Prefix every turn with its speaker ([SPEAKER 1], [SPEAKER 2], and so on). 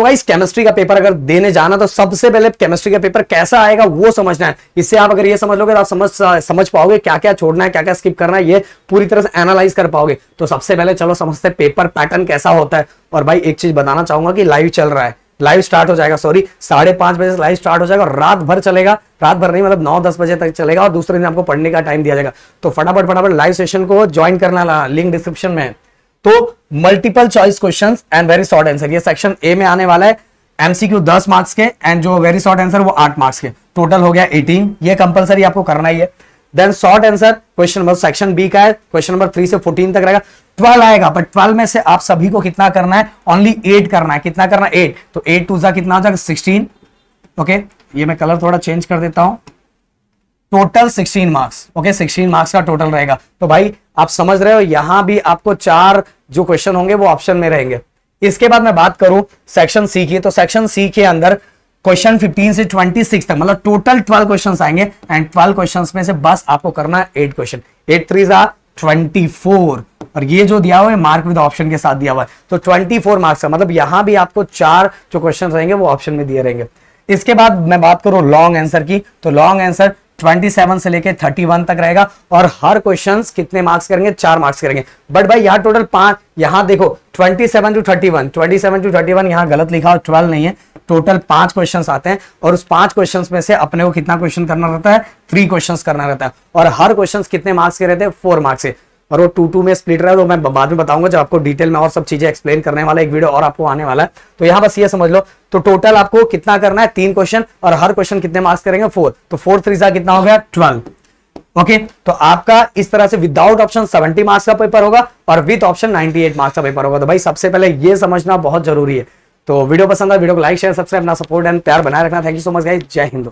[SPEAKER 1] सो guys chemistry का paper अगर देने जाना तो सबसे पहले केमिस्ट्री का पेपर कैसा आएगा, वो समझना है। इससे आप अगर ये समझ लोगे तो आप समझ समझ पाओगे क्या क्या छोड़ना है क्या क्या स्किप करना है, ये पूरी तरह से एनालाइज कर पाओगे। तो सबसे पहले चलो समझते पेपर पैटर्न कैसा होता है। और भाई, एक चीज़ बताना चाहूँगा कि लाइव चल रहा है। लाइव स्टार्ट हो जाएगा सॉरी साढ़े पाँच बजे लाइव स्टार्ट हो जाएगा और रात भर चलेगा। रात भर नहीं मतलब नौ दस बजे तक चलेगा और दूसरे दिन आपको पढ़ने का टाइम दिया जाएगा। तो फटाफट फटाफट लाइव सेशन को ज्वाइन करना लिंक डिस्क्रिप्शन में। है तो multiple choice question and very short answer ये सेक्शन ए में आने वाला है एमसीक्यू 10 मार्क्स के एंड जो वेरी शॉर्ट आंसर वो 8 मार्क्स के. टोटल हो गया 18 ये कंपलसरी आपको करना ही है. Then short answer question number section B का है. क्वेश्चन नंबर थ्री से फोर्टीन तक रहेगा. ट्वेल्व आएगा बट ट्वेल्व में से आप सभी को कितना करना है? ओनली एट करना है. कितना करना? है एट तो एट टू जा कितना हो जाएगा? सिक्सटीन ओके ये मैं कलर थोड़ा चेंज कर देता हूँ. टोटल 16 मार्क्स ओके 16 मार्क्स का टोटल रहेगा। तो भाई, आप समझ रहे हो, यहाँ भी आपको चार जो क्वेश्चन होंगे, वो ऑप्शन में रहेंगे। इसके बाद मैं बात करूँ सेक्शन सी की। तो सेक्शन सी के अंदर क्वेश्चन 15 से 26 तक मतलब टोटल 12 क्वेश्चंस आएँगे एंड 12 क्वेश्चंस में से बस आपको करना है एट क्वेश्चन एट थ्री जा ट्वेंटी और ये जो दिया हुआ है मार्क विद ऑप्शन के साथ दिया हुआ है। तो 24 मार्क्स का मतलब यहाँ भी आपको चार जो क्वेश्चन रहेंगे, वो ऑप्शन में दिए रहेंगे। इसके बाद मैं बात करूँ लॉन्ग आंसर की। तो लॉन्ग आंसर 27 से लेके 31 तक रहेगा और हर क्वेश्चंस कितने मार्क्स करेंगे? चार मार्क्स करेंगे। बट भाई, यहाँ टोटल पाँच, यहाँ देखो 27 टू 31 27 टू 31 यहाँ गलत लिखा और 12 नहीं है। टोटल पाँच क्वेश्चंस आते हैं और उस पाँच क्वेश्चंस में से अपने को कितना क्वेश्चन करना रहता है? थ्री क्वेश्चंस करना रहता है। और हर क्वेश्चंस कितने मार्क्स के रहते हैं? फोर मार्क्स से और वो टू टू में स्प्लिट रहा है तो मैं बाद में बताऊँगा जब आपको डिटेल में और सब चीज़ें एक्सप्लेन करने वाला एक वीडियो और आपको आने वाला है। तो यहाँ बस ये समझ लो। तो टोटल आपको कितना करना है? तीन क्वेश्चन और हर क्वेश्चन कितने मार्क्स करेंगे? फोर तो फोर थ्री कितना हो गया? ट्वेल्व ओके okay, तो आपका इस तरह से विदाउट ऑप्शन 70 मार्क्स का पेपर होगा और विद ऑप्शन 98 मार्क्स का पेपर होगा। तो भाई सबसे पहले ये समझना बहुत ज़रूरी है। तो वीडियो पसंद है वीडियो को लाइक शेयर सब्सक्राइब ना सपोर्ट एंड प्यार बनाए रखना। Thank you so much guys Jai Hind